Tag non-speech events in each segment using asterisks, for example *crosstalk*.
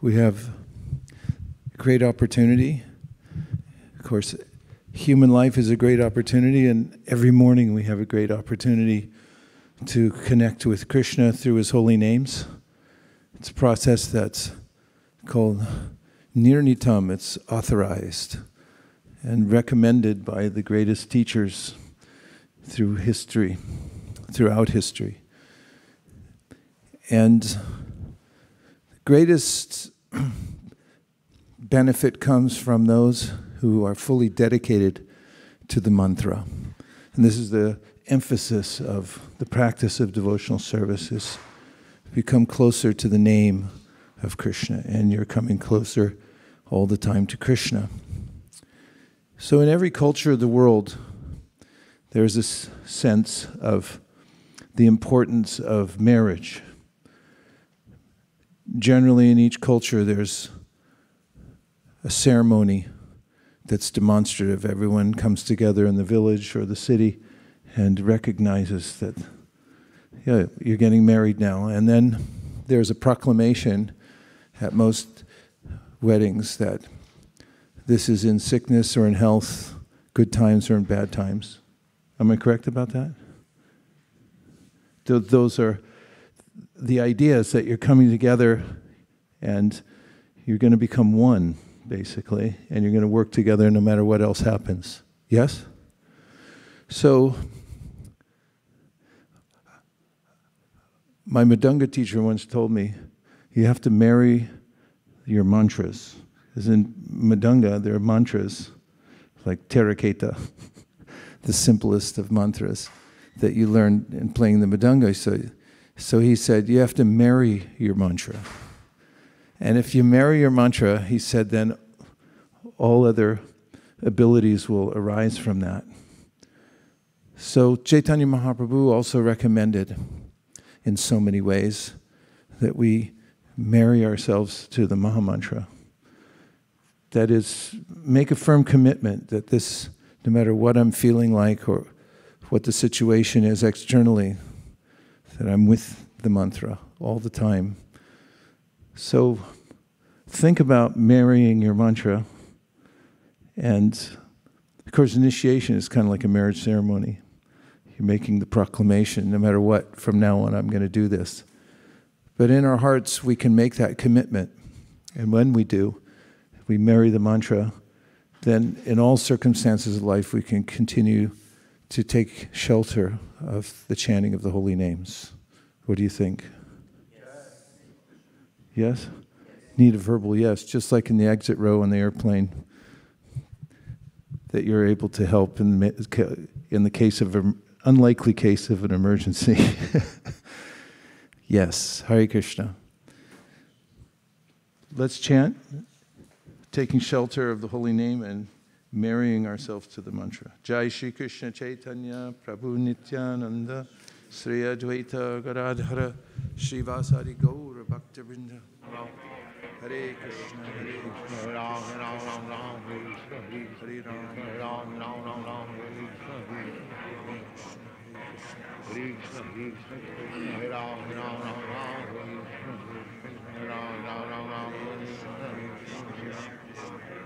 we have great opportunity. Of course, human life is a great opportunity, and every morning we have a great opportunity to connect with Krishna through his holy names. It's a process that's called Nirnitam, it's authorized and recommended by the greatest teachers through history, throughout history. And greatest benefit comes from those who are fully dedicated to the mantra. And this is the emphasis of the practice of devotional service is become closer to the name of Krishna and you're coming closer all the time to Krishna. So in every culture of the world there's this sense of the importance of marriage. Generally in each culture there's a ceremony that's demonstrative. Everyone comes together in the village or the city and recognizes that yeah, you're getting married now. And then there's a proclamation at most weddings that this is in sickness or in health, good times or in bad times. Am I correct about that? Those are the idea is that you're coming together and you're going to become one basically, and you're going to work together no matter what else happens. Yes? So, my mridanga teacher once told me, you have to marry your mantras. Because in mridanga, there are mantras like Teraketa, *laughs* the simplest of mantras that you learn in playing the mridanga. So, so he said, you have to marry your mantra. And if you marry your mantra, he said, then all other abilities will arise from that. So Chaitanya Mahaprabhu also recommended in so many ways that we marry ourselves to the Mahamantra. That is, make a firm commitment that this, no matter what I'm feeling like or what the situation is externally, that I'm with the mantra all the time. So think about marrying your mantra. And of course, initiation is kind of like a marriage ceremony. You're making the proclamation, no matter what, from now on, I'm going to do this. But in our hearts, we can make that commitment. And when we do, we marry the mantra, then in all circumstances of life, we can continue to take shelter of the chanting of the holy names. What do you think? Yes? Need a verbal yes, just like in the exit row on the airplane, that you're able to help in, in the case of an unlikely case of an emergency. *laughs* yes, Hare Krishna. Let's chant, taking shelter of the holy name and marrying ourselves to the mantra. Jai Shri Krishna Chaitanya Prabhu Nityananda Sri Advaita Gadadhara Srivasadi Gaura Bhakta Vrinda Hare Krishna Hare Krishna Ram Ram Ram Ram Hare Hare Ram Ram Ram Ram Ram Hare Hare Krishna Hare Krishna Hare Ram Ram Ram Ram Hare Ram Ram Ram Ram Hare Krishna Hare Krishna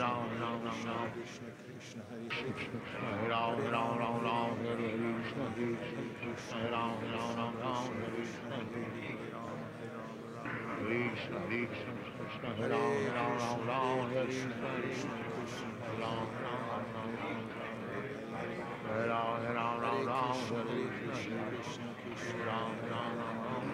Ram Ram Ram Ram Krishna Krishna Hare Krishna Hare Ram Ram Ram Ram Hare Krishna Hare Krishna Ram Ram Ram Ram Krishna Krishna Krishna Krishna Ram Ram Ram Ram Hare Krishna Hare Ram Ram Ram Hare Ram Ram Ram Ram Hare Krishna Hare Ram Ram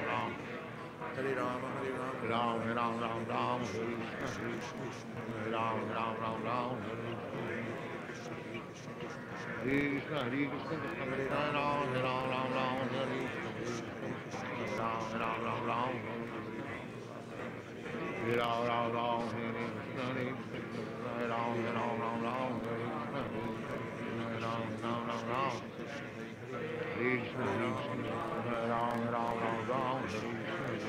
Hare Rama, Hare Rama, Hare Ram, Hare Ram, Ram Ram, Hare Krishna, Hare Ram, Hare Ram, Ram Ram, Hare Krishna, Hare Krishna, Krishna Krishna, Hare Ram, Hare Ram, Ram Ram, Hare Hare Ram, Hare Ram, Ram Ram, Hare Hare Krishna, Hare Krishna, Hare Ram, Hare Ram, Ram Ram, Hare Krishna, Hare Ram, Ram Ram Ram, Hare Krishna, Hare Krishna, Hare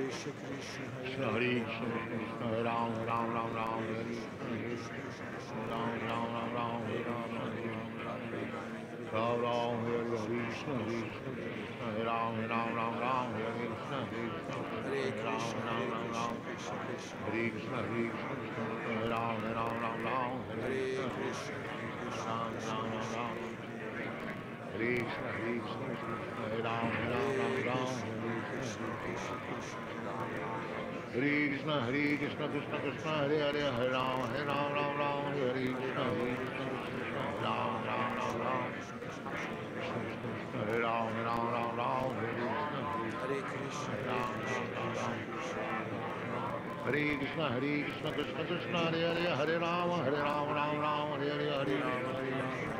Hare Krishna, Hare Krishna, Hare Ram, Hare Ram, Ram Ram, Hare Krishna, Ram, Hare Krishna, Hare Hare Krishna, Ram, Hare Ram, Ram Ram, Hare Krishna, Hare Ram, Ram Ram, Ram. Krishna Krishna, Krishna Hare Hare Krishna Krishna Hare Ram Hare Ram Ram Ram Hare Krishna Hare Krishna Ram Ram Ram Ram Hare Ram Hare Ram Ram Hare Krishna Hare Krishna Hare Ram Hare Ram Ram Ram Hare Krishna Hare Krishna Hare Hare Ram Krishna, Ram Hare Ram Ram Krishna, Krishna Krishna, Hare Krishna Hare Krishna Hare Ram Hare Ram Ram Ram Hare Hare Krishna Krishna, Hare Ram Ram Ram Ram Hare Krishna Hare Krishna Hare Ram Hare Ram Ram Ram Hare Krishna Krishna, Krishna, Hare Krishna, Hare Krishna, Krishna Krishna, Hare Hare, Hare Ram, Hare Ram, Ram Ram, Hare Krishna, Hare Krishna, Krishna Ram, Ram Ram Ram, Hare Ram, Hare Ram, Ram Ram, Hare Krishna, Hare Krishna, Ram, Ram Ram Ram, Hare Krishna, Hare Krishna, Krishna Krishna, Hare Hare, Hare Ram, Hare Ram, Ram Ram, Hare Hare, Hare Krishna, Hare Krishna,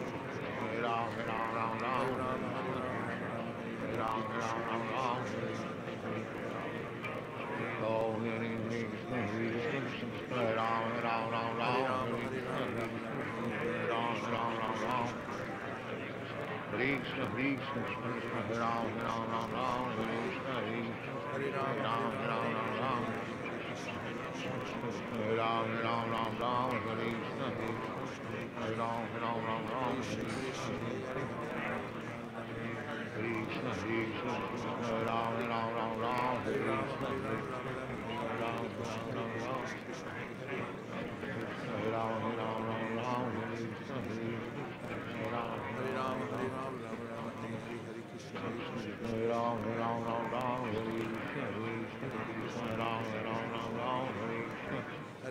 Krishna Krishna, Hare Ram, Ram, Ram Ram, Krishna, Krishna, Ram, Ram, Ram Ram. Ram, Ram, Ram Ram, Krishna, Krishna, Ram Ram,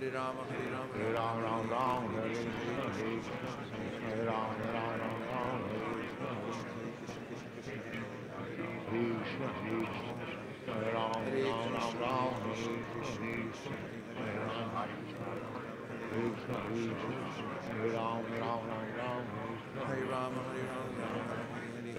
Hare Rama, Hare Rama, Hare Ram, Ram Ram, Hare Krishna, Hare Krishna, Hare Ram, Hare Ram, Ram Ram, Hare Krishna, Hare Krishna, Hare Krishna, Hare Ram, Hare Ram, Ram Ram, Hare Krishna, Hare Krishna, Hare Ram, Hare Krishna, Hare Krishna, Hare Ram, Hare Ram, Ram Ram, Hare Krishna, Hare Rama, Hare Rama, Rama Rama,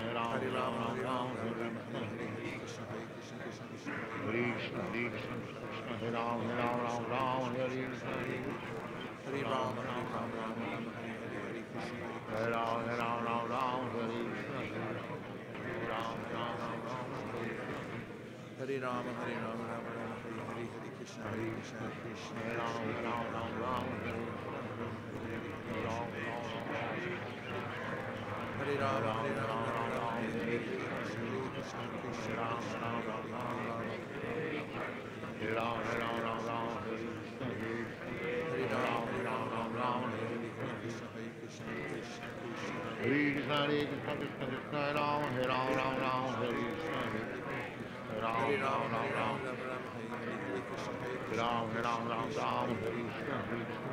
Hare Ram, Hare Ram, Ram Ram, Hare Krishna, Hare Krishna, Hare Ram, Hare Ram, Ram Ram, Hare Krishna, Hare Rama, Hare Rama, Rama Rama, Hare Hare, Hare Krishna, Hare Krishna, Hare Krishna, Hare Ram, Hare Ram, Ram Ram, Hare Krishna, Hare Ram, Hare Ram, Ram Ram, Hare Rama, Hare Rama, Rama Rama, Krishna, Hare Krishna, Hare Krishna, Hare Ram, Hare Ram, Ram Ram, Hare Hare Ram, Ram Ram, Hare Hare Hare Ram, Rama, Hare Hare Ram, Rama, Ram Rama Ram, Rama, Hare Hare Hare Krishna, Hare Krishna, Krishna, Hare Krishna, Krishna, Krishna Krishna, Ram, Hare Ram, Ram Ram, Hare Krishna, Hare Ram, Hare Ram Rama, Ram, Hare Ram, Rama, Rama Rama, Hare Hare, Krishna, Krishna, Ram, Ram, Ram Ram, Krishna, Krishna,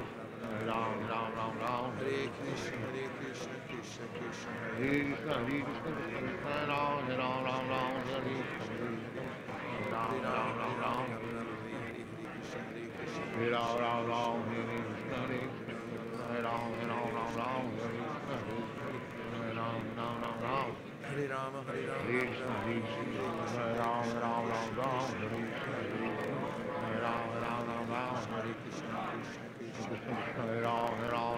Ram, Ram Ram, Ram, Hare Krishna, Hare Krishna, Krishna Krishna, Hare Krishna, Hare Krishna, Ram, Ram, Ram Ram, Hare Krishna, Ram, Ram Ram, Ram, Hare Ram, Ram Ram, Hare Krishna, Hare Krishna, Ram, Ram, Ram Ram, Hare Krishna, Ram, Ram Ram, Ram. Hare Rama, Hare Rama, Hare Krishna, Hare Krishna, Ram, Ram, Ram Ram, Hare Krishna, Hare Krishna, Hare Ram, Ram, Ram Ram, Hare Krishna, Krishna Hare Hare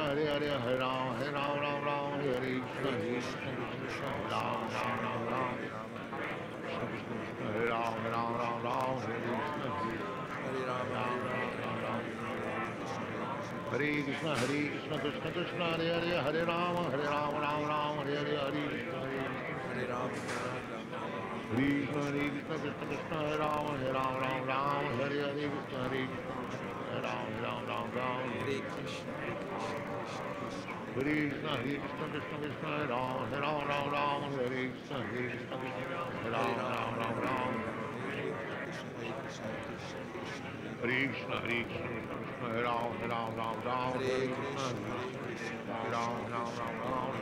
Hare Hare Rama, Hare Rama, Rama Rama, Hare Hare Krishna, Hare Hare Krishna, Hare Krishna, Hare Ram, Hare Ram, Ram Ram, Hare Krishna, Hare Krishna, Hare Krishna, Krishna Krishna, Hare Krishna, Hare Krishna, Krishna Krishna, Hare Hare, Hare Ram, Hare Ram, Ram Ram, Hare Krishna, Hare Krishna, Krishna, Hare Ram, Ram Ram Ram, Hare Ram, Hare Ram, Ram Ram, Hare Krishna, Hare Rama, Hare Rama, Rama Rama, Hare Krishna, Hare Krishna, Hare Krishna, Hare Krishna, Hare Krishna, Krishna Krishna, Hare Ram, Hare Ram, Ram Ram, Hare Krishna, Hare Krishna, Krishna Hare Ram, Ram Ram, Ram Hare Krishna, Hare Krishna, Krishna Hare Ram, Hare Ram, Ram Ram, Hare Krishna, Hare Ram, Ram Ram, Ram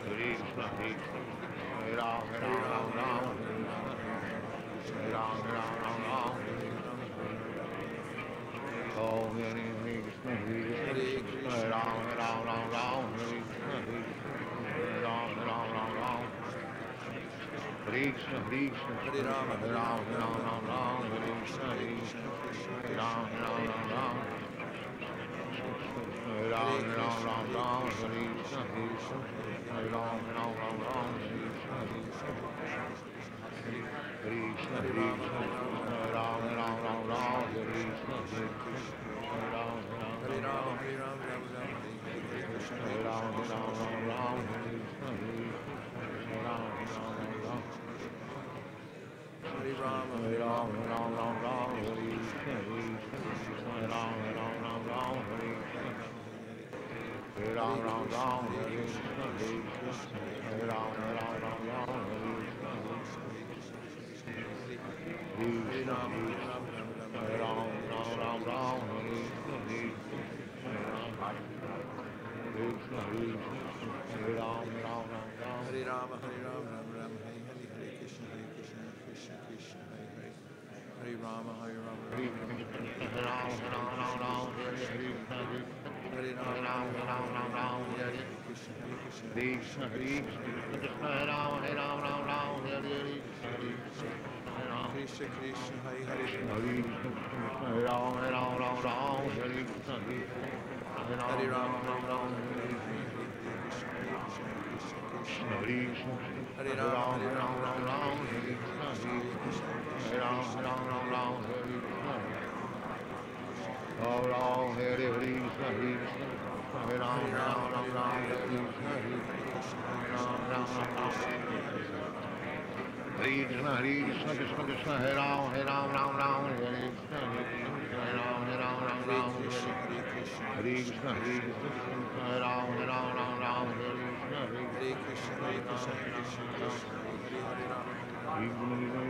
Krishna, Krishna, Ram, Ram, Ram Ram, Ram, Ram Ram, Ram Om Hare Krishna, Hare Krishna, Ram, Ram, Ram Ram, Hare Krishna, Hare Ram, Ram, Ram Ram, Krishna, Hare Krishna, Hare Ram, Hare Ram, Ram Ram, Hare Krishna, Hare Krishna, Ram, Ram, Ram Ram, Ram, Ram, Ram Ram, Krishna, Hare Krishna, Ram, Ram, Ram Ram, Hare Krishna, Hare Krishna, Hare Hare Krishna, Krishna, Krishna, Krishna, Hare Ram, Hare Ram, Ram Ram, Hare Hare, Hare Krishna, Hare Ram, Krishna Krishna, Hare Hare, Hare Ram, Ram, Ram Ram, Hare Krishna, Hare Ram, Ram Ram, Hare Krishna, Hare Ram, Hare Ram Ram Ram, Hare Krishna, Hare Ram, Ram Ram Ram, Hare Krishna. Ram Ram, Hare Hare Krishna, Ram, Ram Ram Ram, Hare Krishna, Ram, Ram Ram Ram, Hare Krishna, Hare Krishna, Krishna Krishna, Hare Ram, Hare Ram, Ram Ram, Hare Krishna, Hare Krishna, Hare Ram, Hare Ram, Ram Ram, Hare Krishna. Hare Krishna Hare Krishna, Hare Krishna, Krishna Krishna, Hare Ram, Hare Ram, Ram Ram, Hare Krishna, Hare Hare Krishna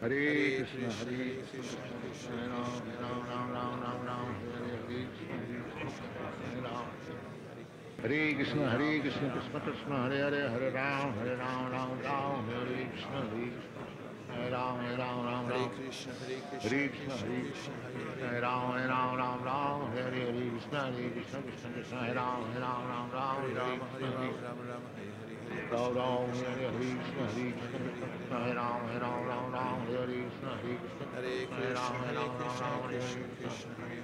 Ram Ram, Hare Hare Krishna, Hare Krishna, Hare Ram. Hare Krishna, Hare Krishna, Krishna Krishna, Hare Hare, Hare Ram, Hare Ram, Ram Ram, Hare Krishna, Hare Krishna, Hare Ram, Hare Ram, Ram Hare Ram. Krishna Hare Hare Krishna Krishna, Krishna Hare Krishna Krishna, Hare Hare Ram, Hare Ram, Ram Ram, Hare Hare Krishna, Hare Krishna, Krishna Krishna, Hare Ram, Hare Ram, Ram Ram, Hare Hare Krishna, Rama Hare Rama Rama Hare Hare Hare Ram Ram, Hare Hare Krishna, Hare Krishna, Krishna Krishna, Hare Hare Ram Ram, Hare Krishna, Hare Krishna, Hare Hare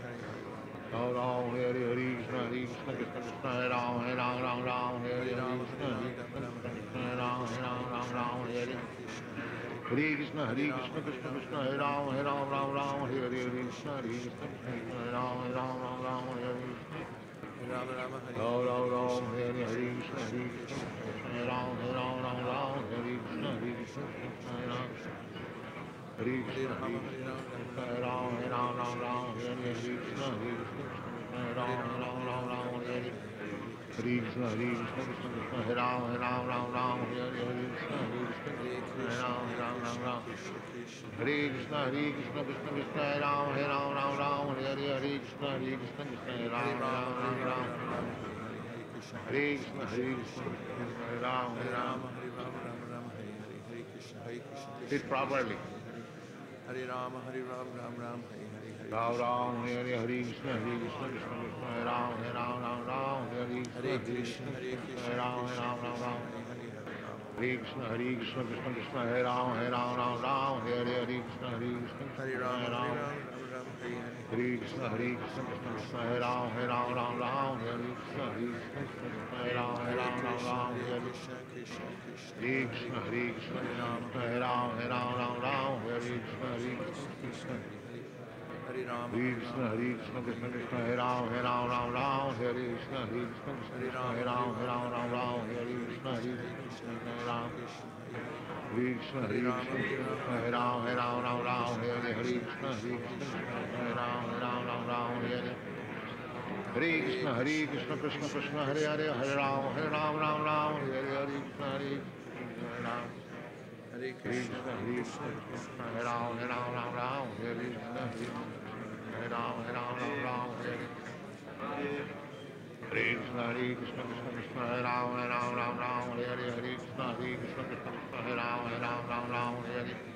Krishna Hare Hare Ram, Ram Krishna Ram, Hare Krishna Krishna. Krishna Hare Hare Ram Ram, Ram, Hare Krishna, Hare Krishna, Hare Krishna, Hare Krishna, Krishna Krishna, Hare Ram, Hare Ram, Ram Ram, Hare Hare Krishna, Hare Krishna, Hare Ram, Hare Ram, Ram Ram, Hare Hare Krishna. Hare Ram Hare Hare Hare Krishna, Hare Krishna, Hare Ram, Hare Ram, Ram Ram, Hare Krishna, Hare Krishna, Hare Ram. Hare Hare Krishna, Rama Hare Hare Rama Hare Ram, Hare Ram, Ram Ram, Hare Hare Krishna, Hare Krishna, Hare Ram, Hare Ram, Ram Ram, Hare Hare. Hare Krishna, Hare Krishna, Krishna Krishna, Hare Ram, Hare Ram, Ram Ram, Hare Hare Krishna, Hare Krishna, Hare Ram, Hare Ram, Ram Ram. Krishna Krishna Hare Krishna, Hare Krishna, Krishna Krishna, Hare Ram, Hare Ram, Ram Ram, Hare Hare, Hare Krishna, Hare Krishna, Krishna, Hare Ram, Hare Hare Rama Ram, Hare Ram Rama Ram. Hare Krishna Hare Krishna, Hare Krishna, Hare Ram, Hare Hare Ram. Rama Hare Rama Rama Rama Hare Hare Hare Krishna Hare Krishna Sit Krishna properly. Hare Rama Hare Rama Rama Rama Hare Hare Krishna, Hare Krishna, Krishna Krishna, Hare Ram, Hare Hare Krishna, Hare Krishna Hare Hare Hare Krishna. Hare Krishna, Hare Krishna, Hare Hare Hare Krishna, Hare Krishna, Hare Hare Krishna, Hare Krishna, Krishna Krishna, Hare Ram, Hare Ram, Hare Krishna, Hare Krishna, Krishna Hare Hare Hare Krishna, Hare Krishna, Hare Hare Krishna, Hare Krishna, Krishna, Hare Ram, Hare Ram, Ram Ram, Hare Hare, Hare Krishna, Hare Krishna, Hare Ram, Hare Ram, Ram Ram, Hare Hare. Hare Krishna, Hare Krishna, Krishna Krishna, Hare Hare, Hare Ram, Hare Ram, Ram Ram, Hare Hare, Hare Krishna, Hare Krishna, Hare Ram. Hare Hare Krishna Krishna, Hare Krishna, Krishna, Hare Ram, Hare Ram, Ram Ram, Hare Krishna, Hare Krishna, Hare Ram, Hare Ram, Ram Ram, Hare Hare. Hare Krishna, Hare Krishna, Krishna Krishna, Hare Ram, Hare Ram, Ram Ram,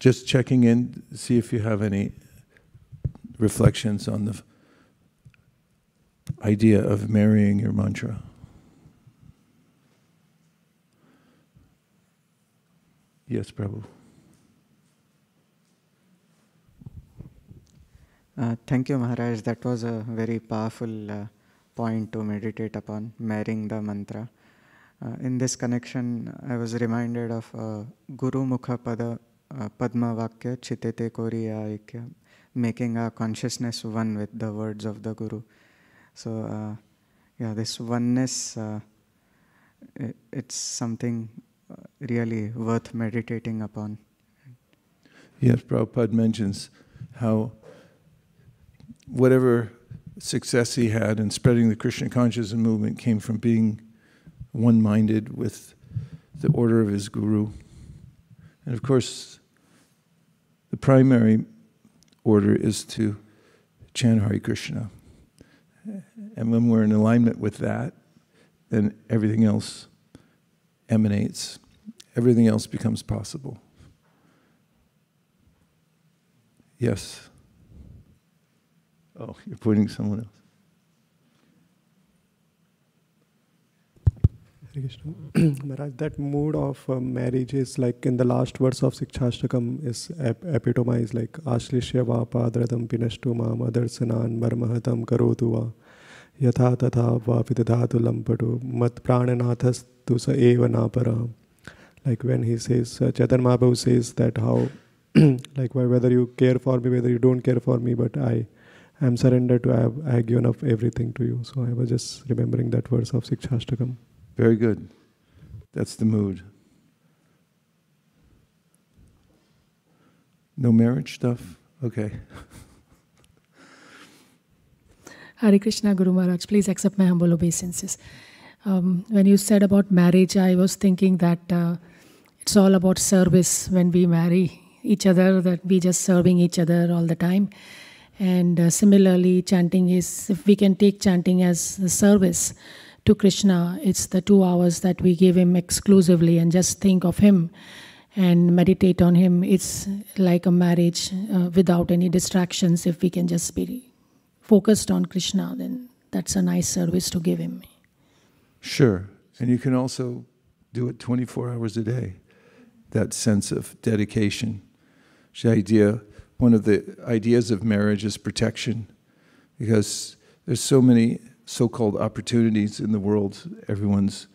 Just checking in, see if you have any reflections on the idea of marrying your mantra. Yes, Prabhu. Uh, thank you, Maharaj. That was a very powerful uh, point to meditate upon, marrying the mantra. Uh, in this connection, I was reminded of uh, Guru Mukha Pada uh, Padma Vakya Chitete Koriya Aikya, making our consciousness one with the words of the Guru. So, uh, yeah, this oneness, uh, it, it's something uh, really worth meditating upon. Yes, Prabhupada mentions how whatever success he had in spreading the Krishna consciousness movement came from being one minded with the order of his guru. And of course, the primary order is to chant Hare Krishna. And when we're in alignment with that, then everything else emanates, everything else becomes possible. Yes. Oh, you're pointing someone else. Hare Krishna. Maharaj, that mood of uh, marriage is like in the last verse of Sikshashtakam is ep- epitomized like Ashlishya va padradam pinashtu ma madarsanan marmahatam karotu va yatha tatha va vidadhatu lampatu mat prananathas tu sa eva napara. Like when he says, uh, Chaitan Mahaprabhu says that how, *clears throat* like why- whether you care for me, whether you don't care for me, but I am surrendered to, I have, I have given up everything to you. So I was just remembering that verse of Sikshashtakam. Very good. That's the mood. No marriage stuff? Okay. *laughs* Hare Krishna Guru Maharaj, please accept my humble obeisances. Um, when you said about marriage, I was thinking that uh, it's all about service when we marry each other, that we just serving each other all the time. And uh, similarly, chanting is, if we can take chanting as a service to Krishna, it's the two hours that we give Him exclusively and just think of Him and meditate on Him. It's like a marriage uh, without any distractions if we can just be focused on Krishna, then that's a nice service to give him. Sure. And you can also do it 24 hours a day. That sense of dedication. The idea, one of the ideas of marriage is protection because there's so many so-called opportunities in the world. Everyone's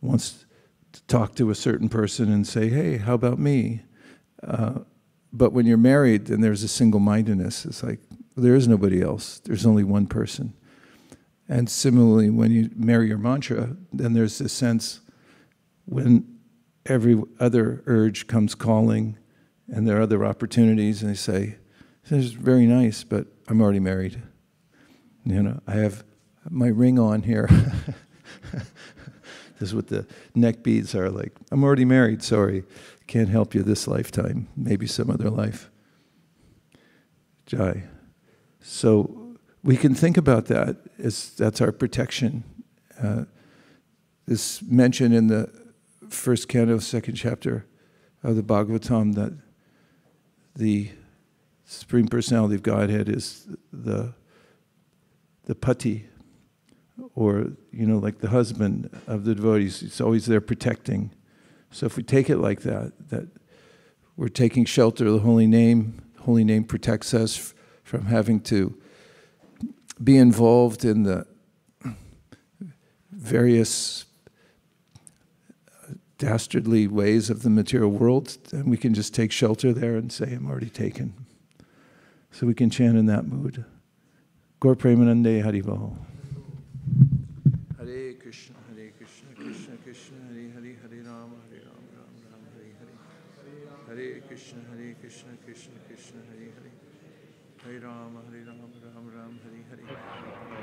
wants to talk to a certain person and say, "Hey, how about me?" Uh, but when you're married, then there's a single-mindedness. It's like there is nobody else. There's only one person. And similarly, when you marry your mantra, then there's this sense when every other urge comes calling and there are other opportunities, and they say, This is very nice, but I'm already married. You know, I have my ring on here. *laughs* this is what the neck beads are like. I'm already married, sorry. Can't help you this lifetime, maybe some other life. Jai. So we can think about that as that's our protection. Uh, this mentioned in the first canto, second chapter of the Bhagavatam that the Supreme Personality of Godhead is the the pati, or you know, like the husband of the devotees. It's always there protecting. So if we take it like that, that we're taking shelter of the holy name. Holy name protects us from having to be involved in the various uh, dastardly ways of the material world, and we can just take shelter there and say, I'm already taken. So we can chant in that mood. Gaur Premanande Harivaho. Hare Krishna, Hare Krishna, Krishna Krishna, Hare Hare, Hare Rama, Hare Rama, Rama Rama, Hare Hare. Hare Krishna, Hare Krishna, Krishna Krishna, Hare Hare. Hare Rama, Hare Rama, Rama Rama, Hare Hare.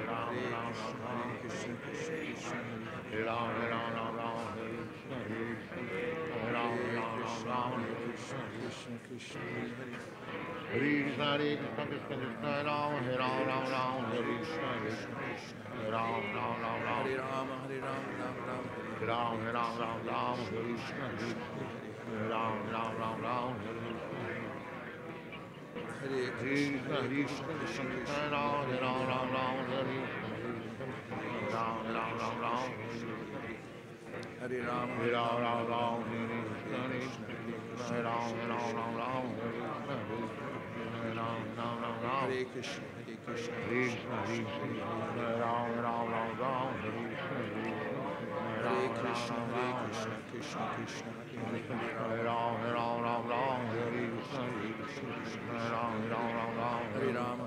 Hare Krishna, Hare Krishna, Krishna Krishna, Hare Hare. Krishna, Krishna Krishna, Hare Hare. Hare Krishna, Hare Krishna, Krishna Krishna, Ram, Hare Ram, Ram Ram, Hare Krishna, Krishna Krishna, Hare Ram, Ram Ram, Ram, Hare Rama, Hare Rama, Rama Rama, Hare Hare Ram, Hare Ram, Ram Ram, Hare Krishna, Krishna, Hare Ram, Ram Ram, Ram, Hare Krishna. Hare Krishna, Hare Krishna, Krishna Krishna, Ram Ram Ram Ram Hare Ram Ram Ram Ram Hare Ram, Hare Ram Ram Ram Hare Krishna, Hare Ram Ram Ram Ram Hare Ram Ram Ram Ram Hare Krishna, Hare Krishna, Krishna Krishna Ram Ram Ram Ram Hare Krishna, Hare Krishna, Krishna Krishna, Hare Hare Ram Ram Ram Ram Hare Krishna Hare Ram Ram Ram Ram Ram, Hare Ram,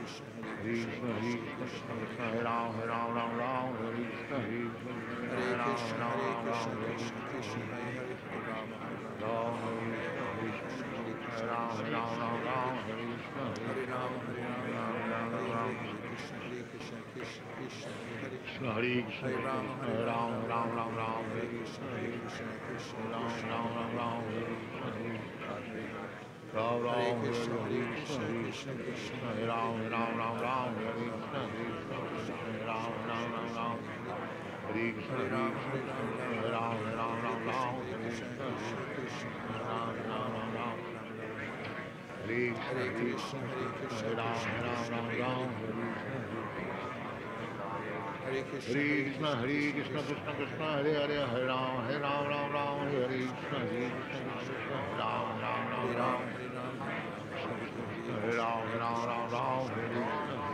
Krishna, Krishna Krishna Ram Ram Ram Ram Hare Krishna Hare Krishna, Krishna, Krishna Krishna, Hare Hare Ram, Ram, Ram Hare Ram Ram Ram Ram Hare Krishna Hare Ram, Hare Ram, Hare Hare Krishna, Hare Krishna, Krishna Krishna, Hare Hare Hare Krishna Hare Ram, Hare Ram Ram Ram Ram Hare Hare Krishna, Krishna Hare Krishna, Krishna Ram Krishna, Ram Ram Ram Hare Krishna Ram Hare Ram Krishna, Hare Hare Krishna Krishna, Krishna Krishna, Hare Ram Ram Ram Ram Hare Krishna Hare Ram Ram Ram Ram Hare Krishna Hare Ram, Hare Ram, Hare Ram Ram Ram Ram Hare Krishna, Krishna Krishna Krishna, Ram Ram Ram Ram Hare Hare Krishna, Hare Krishna, Hare Ram Ram Ram Ram Hare Krishna, Hare Krishna Hare Krishna Krishna Krishna Hare Hare Hare Ram Hare Ram Ram Ram Hare Krishna Hare Krishna Krishna Ram Ram Ram Hare Ram Ram, Hare Ram, Hare Ram Hare Ram Ram Ram Hare Krishna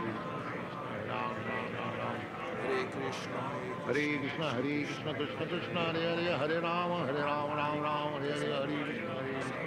Hare Ram Ram Ram Ram Hare Krishna, Hare Hare Krishna Hare Krishna Krishna Krishna Hare Hare Hare Ram Hare Ram Ram Ram Hare Hare Hare Krishna Hare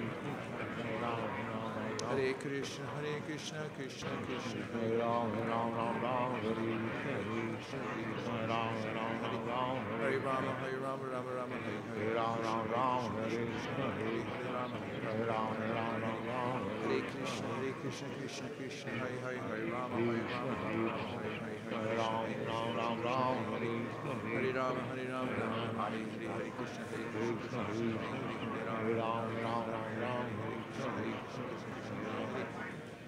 Hare Krishna, Hare Krishna, Krishna Krishna, Hare Ram Ram Ram Ram Hare Krishna Hare Ram Ram Ram Hare Rama, Hare Rama, Rama Rama, Hare Ram Ram Ram Hare Krishna Hare Rama, Hare Ram Ram Ram Hare Krishna, Hare Krishna, Krishna Krishna, Hare Hare, Hare Rama, Hare Krishna Rama, Hare Hare Hare, Ram Ram Ram Ram Hare Krishna Rama, Hare Rama, Rama Rama, Hare Hare, Hare Krishna, Hare Krishna, Krishna Krishna Hare Ram Ram Ram Ram Hare Krishna Hare Krishna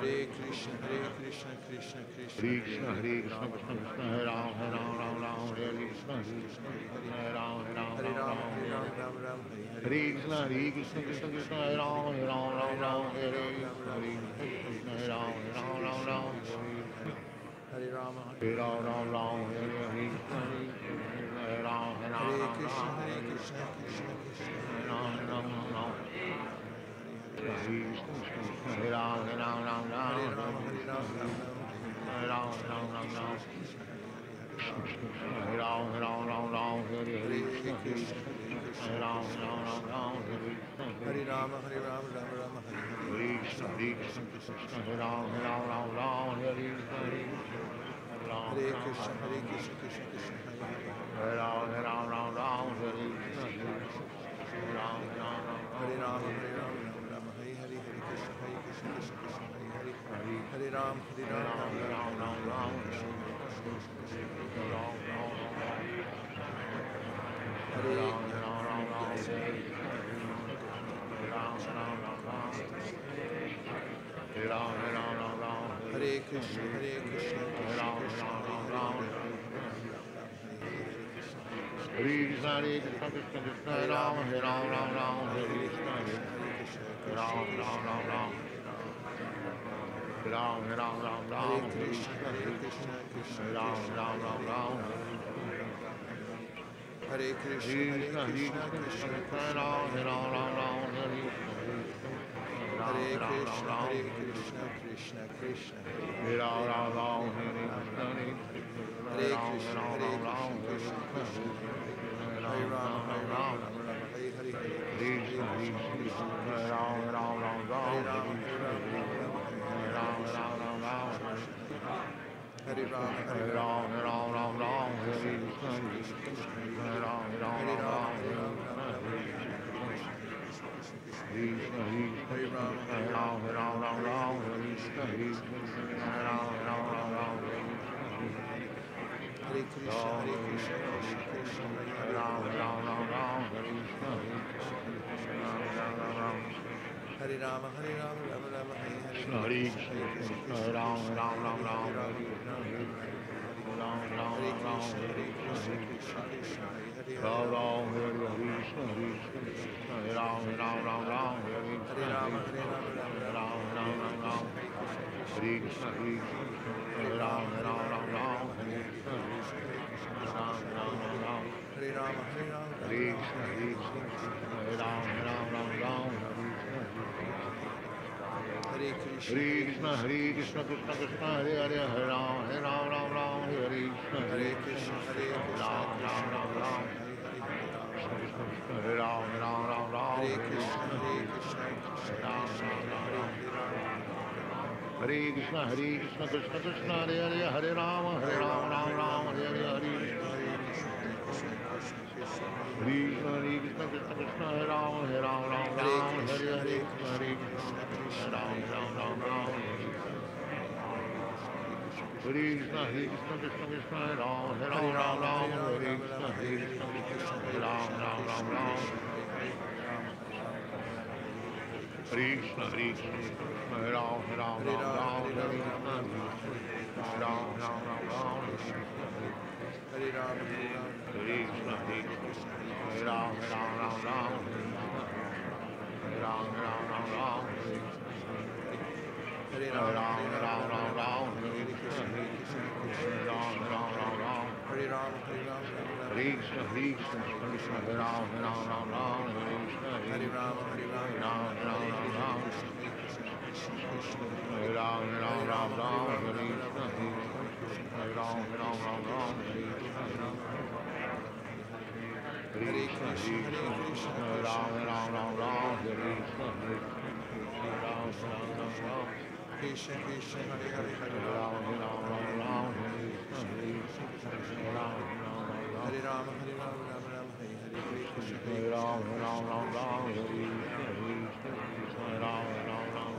Hare Krishna Hare Krishna, Krishna, Krishna Krishna, Hare Krishna Hare Krishna Krishna Krishna Hare Ram Hare Ram Ram Ram Hare Krishna Hare Ram Hare Ram Hare Ram Rama, Ram Hare Hare Rama, Rama Rama, Hare Hare, Hare Krishna Hare Krishna Krishna Krishna Hare Ram Hare Ram Ram Ram Hare Krishna Hare Ram Hare Ram Ram Ram Hare Rama, Hare Ram Ram Ram Hare Krishna Hare Ram Hare Ram Hare Ram Krishna, Hare Krishna, Krishna Krishna, Hare Ram Hare Ram Ram Ram Ram Ram Ram Ram Ram Ram Hare Hare Krishna Ram Ram Ram Ram Hare Krishna Hare Rama, Hare Rama, Rama Rama, Hare Krishna Hare Krishna Krishna Ram Ram Ram Ram Hare Hare Hare Krishna, Hare Krishna, Krishna Krishna, Hare Ram Ram Ram Ram Hare Krishna Hare Ram Ram Ram Hare Rama, Hare Rama, Hare Ram, Hare Ram Ram Ram Ram Ram Ram Ram Hare Ram Ram Ram Ram Hare Krishna, Hare Krishna, Krishna Krishna, Hare Hare, Krishna, Hare Krishna, Krishna Krishna, Ram, Ram, Ram Ram, Hare Krishna, Hare Krishna, Ram Ram Ram Ram. Ram Ram Ram Ram, Hare Krishna, Hare Krishna, Krishna Ram Ram Ram Ram, Hare Krishna, Krishna, Krishna Krishna, Ram Ram Ram Ram, Hare Krishna, Hare Krishna, Krishna Krishna, Hare Hare Krishna, Hare Krishna, Krishna, Krishna Krishna, Hare Hare Hare Hare, Krishna, Ram, Hare Ram, Ram Hare Ram, Hare Ram, Hare Hare, Krishna Hare Krishna, Hare Ram, Ram Ram Ram, Hare Krishna, Hare Ram, Ram Hare Ram Ram, Krishna, Hare Hare Krishna, Krishna, Krishna Krishna, Hare Hare, Ram Ram, Hare Krishna, Hare Krishna, Hare Ram, Ram Ram Ram, Hare Hare Krishna, Ram, Hare Hare Ram, Ram Ram, Ram Ram Ram, Hare Krishna, Hare Hare Ram, Ram Ram Ram, Hare Krishna, Hare Ram, Ram Ram Ram, Hare Ram, Hare Ram, Hare Krishna, Hare Krishna, Hare Ram, Ram Ram Ram, Hare Hare Krishna, Hare Krishna, Hare Krishna, Krishna Krishna, Hare Hare, Hare Ram, Hare Ram, Ram Ram, Hare Krishna, Hare Krishna, Hare Krishna, Ram, Ram Ram Ram, Hare Hare, Hare Ram, Hare Ram, Ram Ram Ram, Hare Hare Krishna, Krishna, Hare Krishna, Krishna Krishna, Hare Hare, Hare Krishna, Hare Krishna, Krishna Krishna, Hare Hare, Hare Ram, Hare Hare Krishna, Krishna, Krishna Krishna, Hare Ram, Hare Ram, Ram Ram, Hare Hare, Hare Krishna, Hare Ram, Ram Ram Ram, Hare Krishna, Hare Krishna, Krishna Krishna, Hare Ram, Hare Ram, Ram Ram, Hare Krishna, Hare Krishna, Hare Ram, Ram Ram Ram, Hare Krishna, Hare Krishna, Hare Ram, Hare Ram, Ram Ram, Hare Krishna, Hare Krishna, Hare Krishna, Ram, Ram, Ram Ram, Hare Ram, Hare Hare Ram, Ram, Hare Ram Ram, Ram Ram, Hare Hare Krishna, Krishna, Hare Krishna, Hare Ram, Ram Ram Ram, Hare Ram, Hare Ram, Ram Hare Krishna, Hare Krishna, Krishna, Hare Ram, Hare Ram, Ram Ram, Hare Krishna, Hare Hare Ram, Hare Ram, Ram, Ram Ram Ram, Hare Ram, Ram Ram Ram, Hare Krishna, Hare Ram, Ram Ram Ram, Hare Krishna, Hare Krishna, Hare Krishna, Hare Ram, Ram Ram Ram, Hare Krishna, Hare Ram, Ram Ram Ram, Krishna, Krishna, Hare Hare, Hare Hare Ram, Ram, Ram Ram Ram, Hare Krishna, Hare Hare Ram, Ram Ram Ram, Hare Ram, Hare Ram, Ram Ram,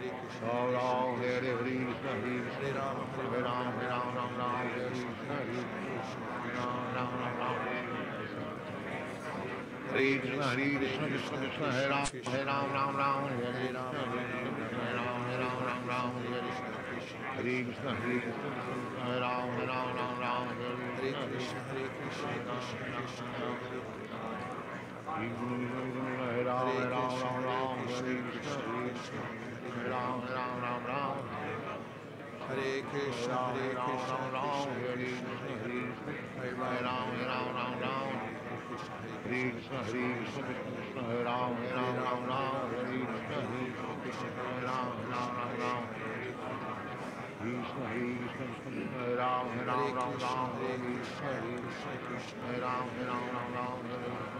Ram Ram, Hare Krishna, Hare Ram, Ram, Ram, Ram Ram, Krishna, Ram, Ram Ram Ram, Krishna, Krishna, Hare Ram, Hare Ram, Ram Ram, Hare Krishna, Hare Ram, Hare Ram, Ram Ram, Hare Hare Krishna, Hare Krishna, Hare Ram, Hare Ram, Ram Ram, Hare Krishna, Hare Krishna, Krishna Krishna, Hare Ram, Hare Ram, Ram Ram, Ram, Ram, Ram Ram, Hare Krishna, Krishna Krishna, Hare Hare, Hare Ram, Hare Ram, Ram Ram, Hare Krishna, Hare Hare Krishna, Hare Krishna, Krishna Krishna, Hare Ram, Hare Ram, Ram Ram, Hare Krishna, Hare Krishna, Hare Ram, Hare Ram, Ram Ram. Krishna, Hare Krishna, Krishna Krishna, Hare Ram, Hare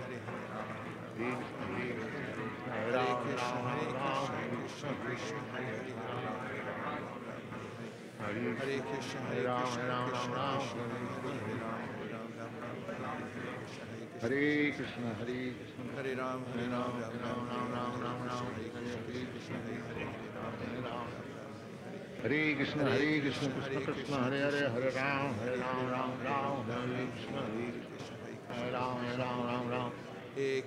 Ram, Ram Krishna Ram, Krishna, Hare Hare Hare, Hare Ram, Hare Ram, Ram Ram, Ram Hare Krishna, Hare Krishna, Hare Krishna, Hare Krishna, Krishna Krishna, Hare Hare, Hare Ram, Hare Ram, Ram Ram, Hare Krishna, Hare Krishna, Krishna Krishna, Hare Hare. Hare Krishna, Hare Krishna, Hare Hare Ram, Hare Krishna, Ram, Hare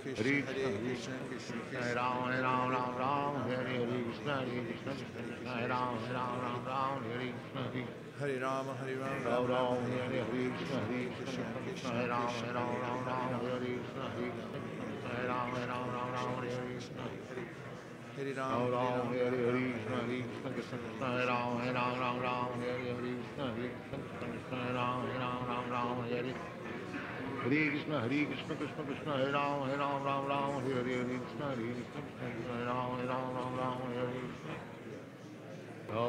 Ram Ram, Krishna, Krishna Krishna, Hare. Hare Hare Krishna, Hare Ram, Krishna, Hare Ram, Krishna Ram Ram, Hare Ram, Ram, Krishna, Hare Krishna, Hare Krishna, Hare Krishna, Hare Ram, Hare Ram, Hare Krishna, Hare Krishna, Hare Krishna, Hare Hare Ram, Hare Ram, Ram Ram, Hare Krishna, Hare Krishna, Hare Hare Krishna, Krishna, Krishna Hare Krishna, Ram, Hare Ram, Ram Ram, Hare Krishna, Hare Krishna, Hare Ram, Hare Ram, Ram Ram, Hare Krishna, Hare Hare Ram, Hare Ram, Ram Ram Ram, Ram, Hare Hare Krishna, Hare Krishna, Krishna Hare Ram, Ram, Ram Ram, Krishna, Krishna, Krishna, Ram, Ram, Ram Ram, Krishna, Hare Krishna, Krishna Krishna, Hare Ram, Hare Ram, Ram Ram, Hare Hare Hare Krishna, Hare Krishna, Krishna Krishna, Hare Ram, Hare Ram, Ram Ram, Hare Hare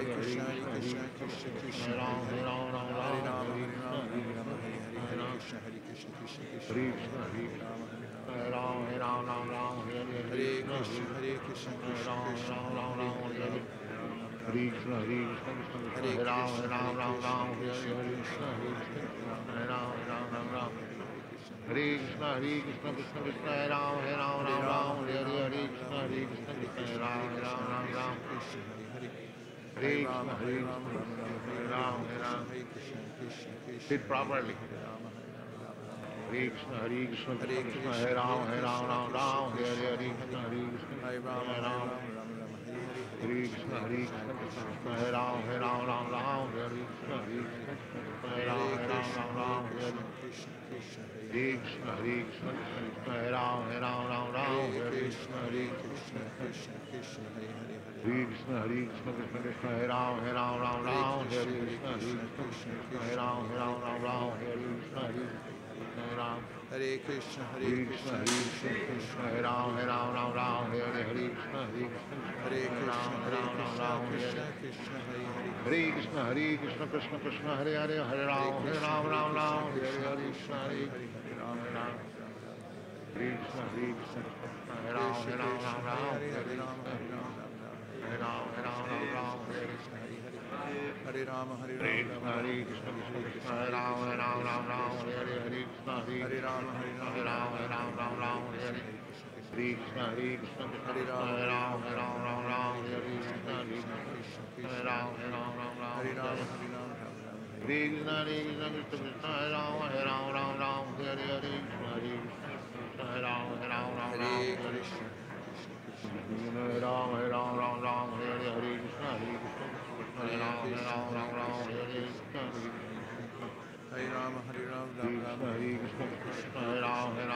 Krishna, Hare Krishna, Krishna Krishna, Hare Ram, Hare Ram, Ram Ram, Hare Krishna. Ram Ram Ram, Hare Hare Hare Krishna, Krishna, Hare Hare Krishna, Krishna, Krishna Hare Ram, Hare Ram, Ram Hare Ram, Ram, Hare Hare Krishna, Ram, Hare Hare Ram, Hare Krishna, Hare, Hare Krishna, Hare Krishna, Krishna Krishna, Hare Krishna, Hare Hare Ram, Hare Ram. Hare Ram, Hare Ram, Ram Ram, Hare Hare Hare Krishna, Krishna, Hare Krishna, Hare Krishna Ram, Krishna, Ram Ram, Hare Ram, Hare Hare, Hare Krishna, Hare Krishna, Krishna Krishna, Hare Ram, Hare Ram, Ram Ram, Hare Hare Krishna, Hare Krishna, Hare Ram, Hare Ram, Ram Ram. Hare Krishna, Hare Krishna, Krishna Krishna, Hare Ram, Hare Ram, Ram Ram, Hare Hare Hare Krishna, Hare Krishna, Krishna Hare Ram, Hare Ram, Ram Ram. Krishna, Hare Hare. Hare Hare Ram, Krishna, Hare Hare Ram, Ram Ram, Hare Hare Ram, Hare Hare Ram. Hare Krishna, Krishna Krishna. Sit properly. Hare Ram, Hare Ram, Ram Ram. Hare Krishna, Hare Krishna, Hare Krishna Krishna, Krishna, Hare Ram, Hare Hare Ram, Ram Krishna, Ram, Hare Krishna Hare Krishna, Krishna, Hare Krishna, Hare Ram, Hare Hare Ram. Ram, Ram Ram, Hare Hare, Hare Krishna, Hare Krishna, Krishna Krishna, Hare Ram, Hare Ram, Ram Ram, Hare Krishna, Hare Krishna, Hare Ram, Hare Ram, Ram Ram, Hare Krishna, Krishna, Hare Hare Krishna, Hare Krishna, Krishna Krishna, Hare Ram, Hare Ram, Ram Ram, Hare Krishna, Hare Krishna, Krishna, Krishna, Hare Hare, Hare Hare Krishna, Hare Krishna, Krishna Krishna, Hare Ram, Hare Ram, Ram Ram, Hare Krishna, Hare Krishna, Hare Ram, Hare Ram, Ram Ram, Hare Krishna, Hare Hare Ram. Hare Krishna, Hare Hare Krishna, Krishna, Hare Krishna, Krishna Hare Ram, Hare Ram, Ram Ram, Hare Hare, Hare Krishna, Hare Krishna, Hare Hare Ram, Krishna, Hare Ram, Ram Ram, Hare Krishna, Hare. Krishna, Hare Hare. Hare Krishna, Hare Krishna, Krishna Krishna, Hare Hare, Hare Ram, Hare Ram, Ram Ram, Hare Hare, Hare Krishna, Hare Hare Ram, Ram. Hare Krishna, Hare Krishna, Krishna Hare Ram, Hare Ram, Ram Ram, Hare Ram, Krishna, Hare Ram, Ram Ram. Hare Ram, Hare Ram, Ram Ram, Hare Krishna. Hare Krishna, Krishna, Krishna Krishna, Ram, Hare Ram, Ram Ram, Hare Hare, Hare Krishna, Hare Ram, Hare Ram, Ram Ram, Hare Hare. Krishna, Hare Krishna, Krishna Krishna, Ram, Hare Ram, Ram Ram, Hare Krishna, Ram, Ram, Ram Ram, Hare Ram Ram. Krishna, Hare Krishna, Krishna Krishna, Hare Ram, Hare Ram, Ram Ram, Hare Hare, Krishna, Hare Krishna, Hare Ram, Hare Ram, Ram Ram, Hare Krishna, Ram, Hare Ram, Ram Ram, Hare Krishna, Hare Krishna, Hare Krishna, Hare Rama, Hare Rama, Hare. Krishna, Hare Krishna, Hare Krishna, Hare Hare Rama, Hare Krishna, Hare Hare Krishna, Hare Krishna, Hare Krishna, Hare Krishna, Hare Krishna, Hare Hare Hare Rama, Rama, Krishna, Hare Krishna, Hare Hare Hare Krishna, Hare Hare Hare Krishna, Krishna Hare Krishna. Hare Hare Hare Rama, Hare Rama, Hare Krishna, Hare Krishna, Krishna Krishna, Hare Hare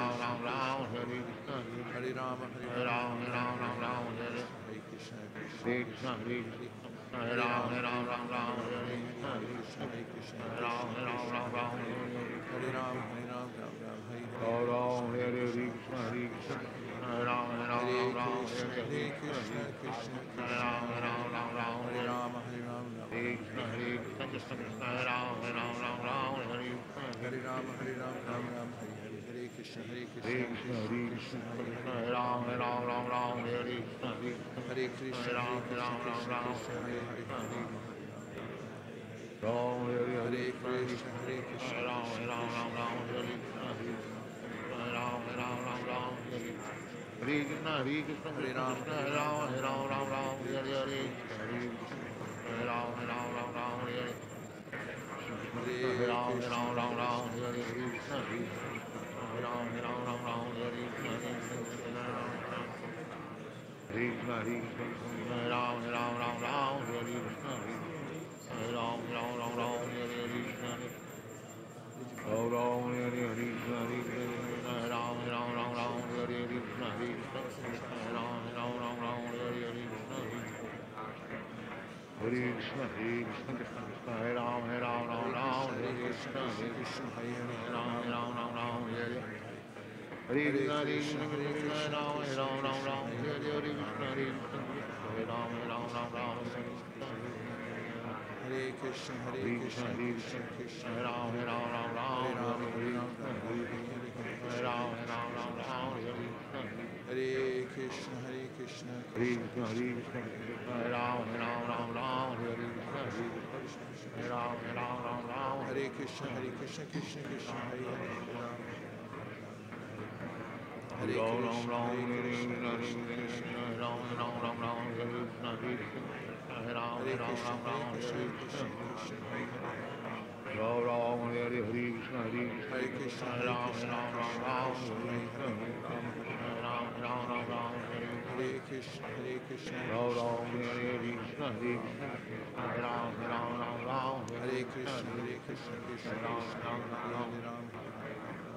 Hare Krishna, Hare Rama, Hare Rama, Ram Ram. Hare Hare. Hare Krishna, Hare Krishna, Hare Krishna, Hare Krishna, Krishna Hare Ram, Hare Ram, Ram Ram, Hare Krishna, Hare Krishna, Hare Krishna, Hare Ram, Hare Hare Ram, Krishna, Ram Ram, Krishna Hare Hare Krishna, Hare. Ram, Hare Hare, Hare Krishna, Krishna, Hare Krishna, Hare Ram, Hare Ram, Ram Ram, Hare Krishna, Hare Hare Ram, Hare Ram, Ram Ram, Hare Krishna, Hare Krishna, Hare Krishna, Krishna Krishna, Hare Ram, Hare Ram, Ram Ram, Hare Hare, Hare Krishna, Hare Hare Ram, Hare Ram, Ram Ram, Hare Hare. Hare Hare Ram, Hare Krishna, Ram, Ram Hare Ram, Hare Hare, Hare Krishna, Hare Krishna. Hare Ram, Hare Ram, Ram Ram, Hare Hare, Krishna, Hare Krishna, Hare Ram, Hare Ram. Hare Krishna, Hare Krishna, Krishna Hare Ram, Hare Ram, Ram Ram, Hare Hare, Krishna, Hare Krishna. Hare Ram, Hare Ram, Ram Ram, Hare Hare, Krishna, Hare Hare Ram, Hare Hare, Hare Krishna, Hare Krishna, Hare Ram, Hare Ram, Ram Ram, Hare Hare, Krishna, Hare Krishna, Hare Ram, Hare Ram, Ram Ram, Hare Hare, Krishna, Hare Hare Krishna, Hare Krishna, Krishna Krishna, Hare Ram, Hare Ram, Ram Ram, Hare Krishna, Hare Krishna, Hare Ram, Hare Ram, Ram Ram, Hare Hare. Hare Krishna, Hare Krishna, Krishna Hare Ram, Hare Ram, Ram Ram, Hare Hare, Hare Krishna, Hare Krishna, Hare Ram, Hare Ram, Ram Ram, Hare Hare Krishna, Hare Hare Krishna, Krishna, Hare Krishna Krishna, Krishna, Hare Ram, Hare Ram, Ram Ram, Hare Hare, Hare Krishna, Hare Ram, Hare Ram, Ram Ram, Hare Krishna, Hare Krishna, Hare Krishna, Hare Krishna, Hare Krishna, Hare Ram, Ram, Ram Ram, Hare Krishna, Hare Ram, Hare Ram, Ram Ram, Hare Krishna, Hare Krishna, Krishna Krishna, Hare Hare. Hare Ram, Ram Ram, Hare Krishna, Hare Krishna, Hare Ram, Hare Ram, Ram Ram, Hare Krishna, Hare Krishna, Hare Ram, Ram, Krishna, Ram Ram, Hare Krishna, Krishna, Krishna Krishna, Hare Hare. Ram Ram, Hare Hare, Krishna, Hare Krishna, Krishna, Hare Ram, Krishna, Ram, Ram Krishna Ram, Krishna, Hare Krishna, Ram, Ram, Ram Ram, Hare Krishna, Hare Krishna, Ram Ram, Hare Krishna, Hare Krishna, Ram, Ram, Ram Ram, Hare Krishna, Hare Krishna, Krishna Krishna, Hare Hare.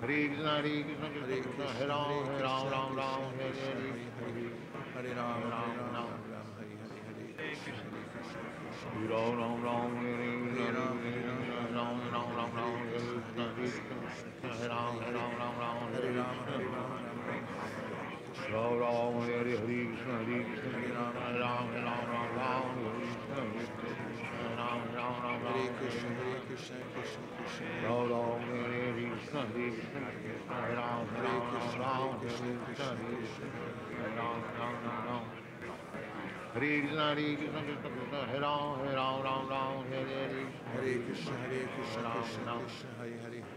Hare Krishna, Hare Krishna, Krishna Hare Krishna, Krishna, Hare Ram, Hare Ram, Ram Krishna, Ram, Krishna Hare Krishna, Hare. Hare Ram, Ram, Ram Ram, Hare Hare, Hare Krishna, Hare Krishna, Krishna Ram, Ram Ram, Hare Hare, Ram, Ram, Ram, Ram, Ram Ram, Hare Krishna, Hare Krishna, Hare Ram, Ram, Ram Ram, Hare Hare Ram, Hare Krishna. Ram, Ram Ram, Ram Ram, Hare Krishna, Krishna, Ram, Ram, Ram, Ram Ram, Hare Krishna, Hare Krishna, Hare Ram, Hare Ram, Ram Ram, Hare Hare Krishna, Krishna. Hare Krishna, Krishna Krishna, Ram Ram, Hare Hare, Krishna, Hare Krishna, Hare Ram, Hare Hare Ram, Krishna, Ram Hare Ram, Hare Krishna, Krishna, Krishna Hare Krishna, Hare Ram, Ram Ram Ram. Hare Krishna, Hare Krishna, Krishna Krishna, Hare Ram, Hare Ram, Ram Ram, Hare Hare. Hare Krishna, Hare Krishna, Krishna Krishna, Hare Hare, Hare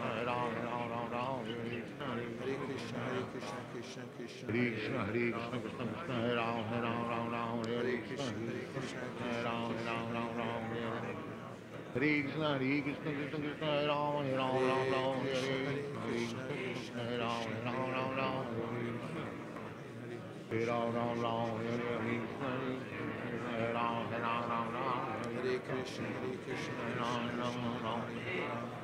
Hare Krishna, Hare Krishna, Krishna Krishna, Hare Krishna, Hare Krishna, Krishna Krishna, Hare Ram, Hare Ram, Ram Ram, Hare Krishna, Hare Krishna, Hare Ram, Ram, Ram Ram, Hare Hare. Krishna, Hare Krishna, Krishna Krishna, Hare Ram, Hare Ram, Ram Ram, Hare Krishna, Hare Ram, Ram, Ram Ram, Hare Ram, Ram Ram, Hare. Krishna, Hare Ram, Hare Ram, Ram Ram, Hare Krishna, Hare Krishna, Hare Ram, Ram, Ram Hare Ram,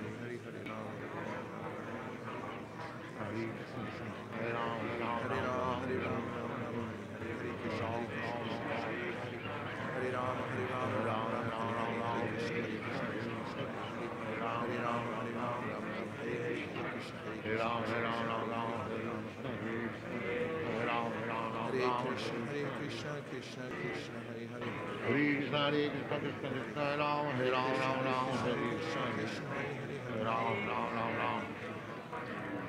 Krishna, Hare Ram, Hare Ram, Hare Krishna, Krishna Hare Ram, Ram Ram, Ram,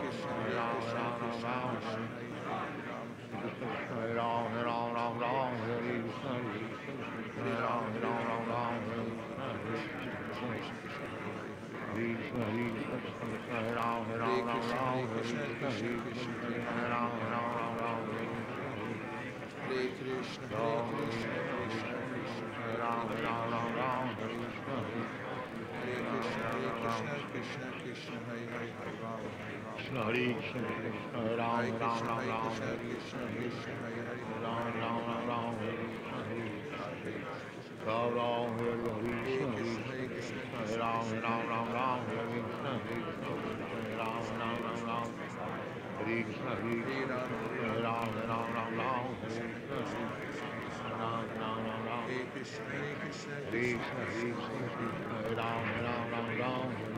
Krishna, Krishna, Krishna Krishna, Hare Hare. Hare Ram Hare Ram Hare Krishna Ram Hare Krishna Hare Krishna Hare Krishna Hare Hare Krishna Hare Ram Hare Ram Ram Hare Krishna, Hare Krishna, Krishna Krishna, Hare Hare Hare Krishna Hare Krishna, Hare Krishna, Krishna Krishna, Hare Hare, Hare. ہرین Kishan Ram Ram Ram Kishan کشم ہری رام رام رام کشن ہر رام رام ہر ہر کشن کشن رام رام رام رام کشن کش رام رام رام رام ہر ہری رام رام رام رام رام ہر کھن رام رام رام کشم کش Ram Ram Ram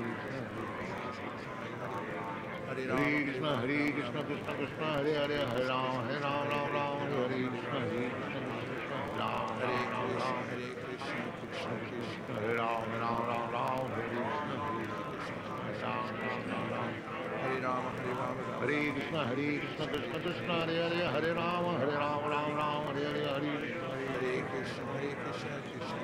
Hare Hare Rama, Krishna Hare Krishna Krishna Krishna Hare Hare Hare Ram Hare Ram Ram Ram Hare Krishna Hare Krishna Ram Hare Ram Ram Krishna, Ram Hare Krishna, Krishna Krishna, Hare Ram Hare Ram Ram Ram Hare Krishna Hare Ram Ram Ram Ram Hare Rama, Hare Rama, Rama Hare Krishna Hare Krishna Krishna Krishna Hare Hare Hare Ram Hare Ram Ram Ram Hare Hare Hare Hare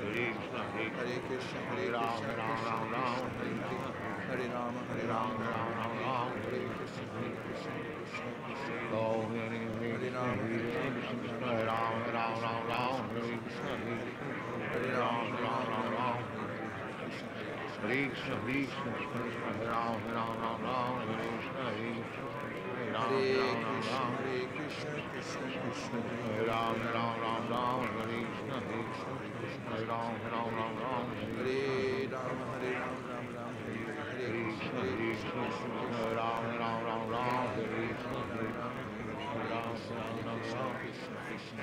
Hare Krishna Hare Krishna, Hare Ram Krishna, Hare Ram Krishna Ram Krishna, Ram Hare Ram Hare Ram Ram Ram Krishna, Hare Krishna, Krishna Krishna, Oh Hare Hare Krishna Hare Krishna Krishna Ram Ram Ram Ram Hare Krishna Hare Ram Ram Ram Ram Hare Krishna Hare Krishna Krishna Ram Hare Ram Ram Ram Hare Krishna Hare Ram Hare Ram Ram Krishna, Ram Hare Krishna, Krishna Krishna, Hare Ram Ram Ram Ram Hare Krishna Hare Hare Ram Hare Ram Ram Ram Hare Rama, Hare Rama, Rama Rama, Hare Krishna, Krishna Hare Krishna, Krishna Ram Ram Ram Ram Hare Krishna Hare Hare Ram Ram Ram Ram Krishna Krishna,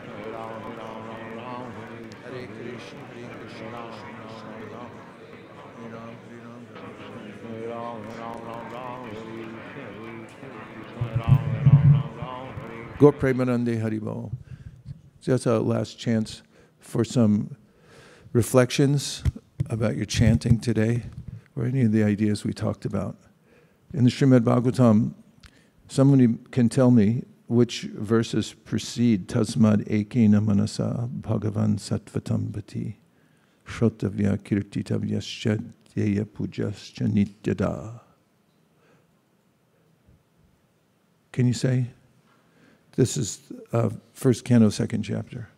Hare Ram Ram Ram Ram Hare Krishna, Hare Krishna, Ram Krishna Ram Krishna, Ram Ram Hare Ram, Ram, Ram. Ram Ram Ram Ram Hare Go Premanande Haribol. So that's our last chance for some reflections about your chanting today or any of the ideas we talked about. In the Srimad Bhagavatam, somebody can tell me which verses precede Tasmad Ekena Manasa Bhagavan Sattvatam Pati Shrotavya Kirtitavyascha Dheya Pujascha Nityada. Can you say? This is uh, first canto, second chapter.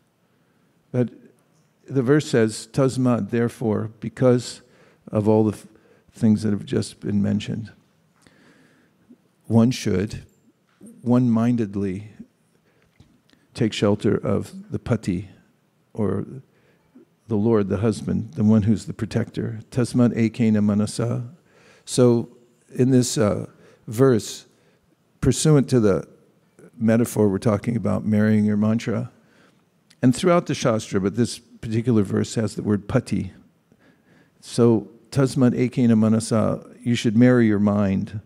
But the verse says, Tasmad, therefore, because of all the f- things that have just been mentioned, one should one mindedly take shelter of the pati, or the Lord, the husband, the one who's the protector. Tasmad ekena manasa. So, in this uh, verse, pursuant to the metaphor we're talking about, marrying your mantra, and throughout the Shastra, but this particular verse has the word pati. So, tasmad ekena manasa, you should marry your mind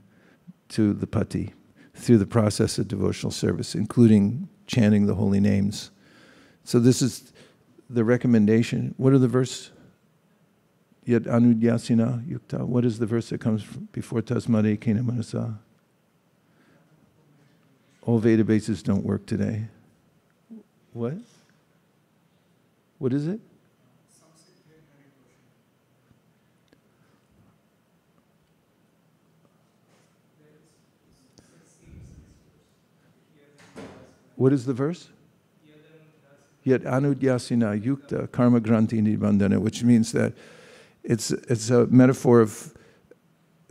to the pati through the process of devotional service, including chanting the holy names. So, this is the recommendation. What are the verse? Yet anudhyasina yukta. What is the verse that comes before tasmad ekena manasa? All Veda bases don't work today. What? What is it? What is the verse? Yet anudhyasina yukta karma granthi nibandhana, which means that it's, it's a metaphor of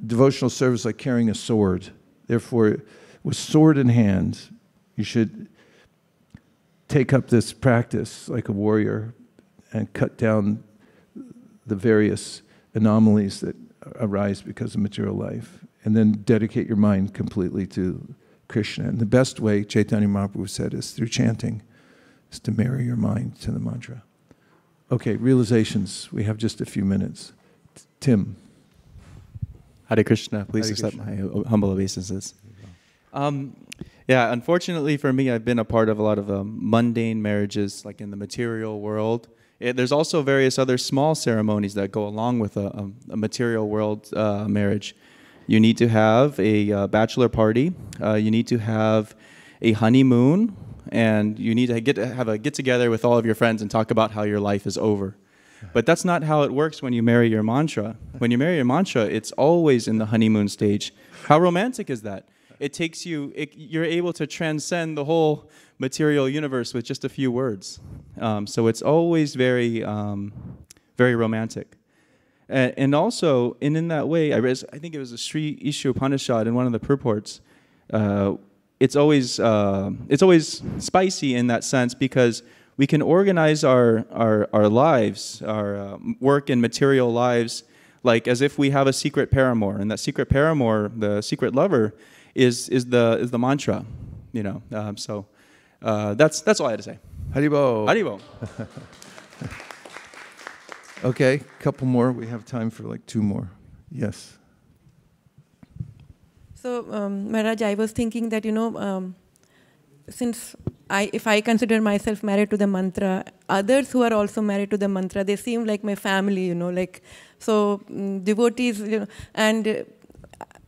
devotional service like carrying a sword. Therefore, with sword in hand, You should take up this practice like a warrior and cut down the various anomalies that arise because of material life, and then dedicate your mind completely to Krishna. And the best way, Chaitanya Mahaprabhu said, is through chanting, is to marry your mind to the mantra. Okay, realizations. We have just a few minutes. Tim. Hare Krishna. Please Hare accept Krishna. my humble obeisances. Um, yeah, unfortunately for me, I've been a part of a lot of um, mundane marriages, like in the material world. It, there's also various other small ceremonies that go along with a, a, a material world uh, marriage. You need to have a uh, bachelor party. Uh, you need to have a honeymoon, and you need to get to have a get together with all of your friends and talk about how your life is over. But that's not how it works when you marry your mantra. When you marry your mantra, it's always in the honeymoon stage. How romantic is that? It takes you, it, you're able to transcend the whole material universe with just a few words. Um, so it's always very, um, very romantic. And, and also, and in that way, I, I think it was a Sri Isha Upanishad in one of the purports. Uh, it's always uh, it's always spicy in that sense because we can organize our our, our lives, our uh, work and material lives, like as if we have a secret paramour, and that secret paramour, the secret lover, is is the is the mantra, you know. Um, so uh, that's that's all I had to say. Haribol. Haribol. *laughs* Okay, couple more. We have time for like two more. Yes. So, um, Maharaj, I was thinking that, you know, um, since I, if I consider myself married to the mantra, others who are also married to the mantra, they seem like my family, you know, like, so mm, devotees, you know, and uh,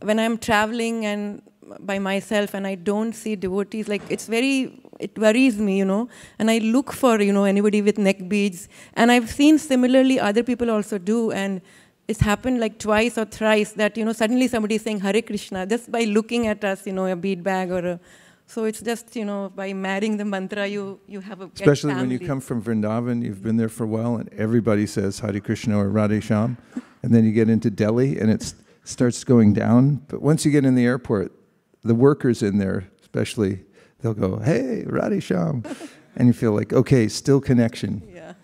when I'm traveling and by myself and I don't see devotees, like, it's very, it worries me, you know, and I look for, you know, anybody with neck beads. And I've seen similarly other people also do, and it's happened like twice or thrice that you know suddenly somebody is saying Hare Krishna just by looking at us, you know, a bead bag or a. So it's just you know by marrying the mantra you you have a Especially when you come from Vrindavan, you've been there for a while, and everybody says Hare Krishna or Radhe Shyam, and then you get into Delhi and it starts going down. But once you get in the airport, the workers in there, especially, they'll go, "Hey, Radhe Shyam," *laughs* and you feel like, okay, still connection. Yeah.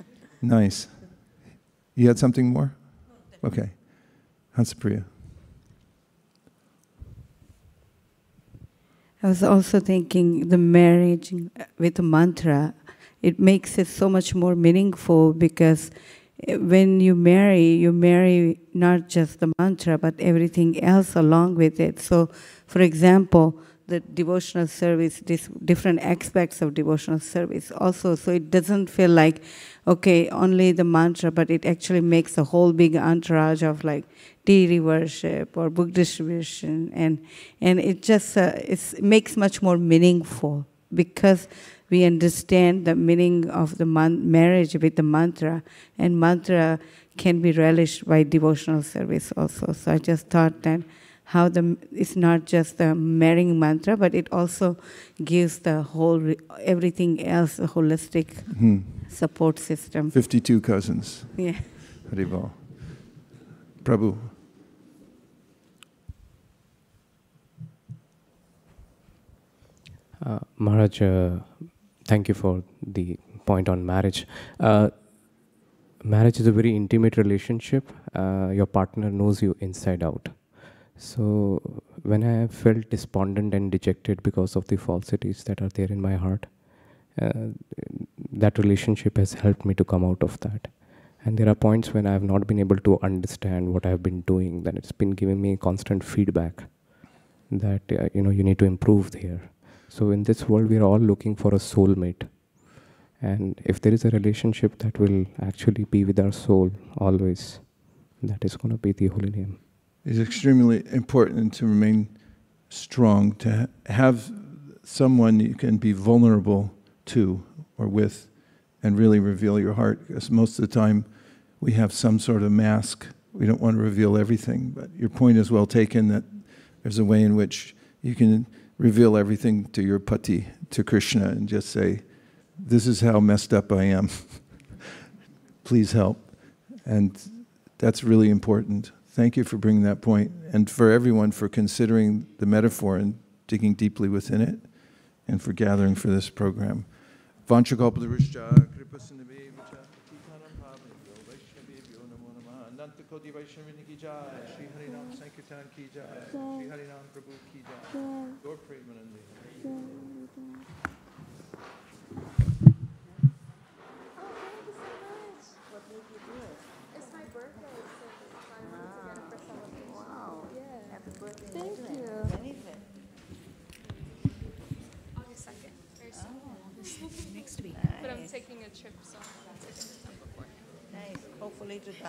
Nice. You had something more? Okay. Hansapriya. I was also thinking the marriage with a mantra, it makes it so much more meaningful because when you marry, you marry not just the mantra, but everything else along with it. So, for example, the devotional service, this different aspects of devotional service also. So it doesn't feel like, okay, only the mantra, but it actually makes a whole big entourage of like deity worship or book distribution, and and it just uh, it makes much more meaningful because we understand the meaning of the man- marriage with the mantra, and mantra can be relished by devotional service also. So I just thought that how the it's not just the marrying mantra, but it also gives the whole everything else a holistic Hmm. support system. 52 cousins. Yeah. Haribol. Prabhu. Uh, Maharaj, uh, thank you for the point on marriage. Uh, marriage is a very intimate relationship. Uh, your partner knows you inside out. So, when I felt despondent and dejected because of the falsities that are there in my heart, uh, that relationship has helped me to come out of that. And there are points when I have not been able to understand what I have been doing, then it's been giving me constant feedback that uh, you know you need to improve there. So in this world, we are all looking for a soulmate, and if there is a relationship that will actually be with our soul always, that is going to be the holy name. It's extremely important to remain strong, to have someone you can be vulnerable to or with and really reveal your heart. Because most of the time we have some sort of mask. We don't want to reveal everything. But your point is well taken that there's a way in which you can reveal everything to your pati, to Krishna, and just say, This is how messed up I am. *laughs* Please help. And that's really important. Thank you for bringing that point, and for everyone for considering the metaphor and digging deeply within it. and for gathering for this program. Vanchakalpadrishya, Jai, Gaur Premanandi. Oh, it's my birthday, so I wanted to get it for celebration. Wow. Yeah. Happy birthday. Thank you. August second, very oh. soon. Next week. But I'm taking a trip, so I'm taking the time before. Nice. Hopefully to come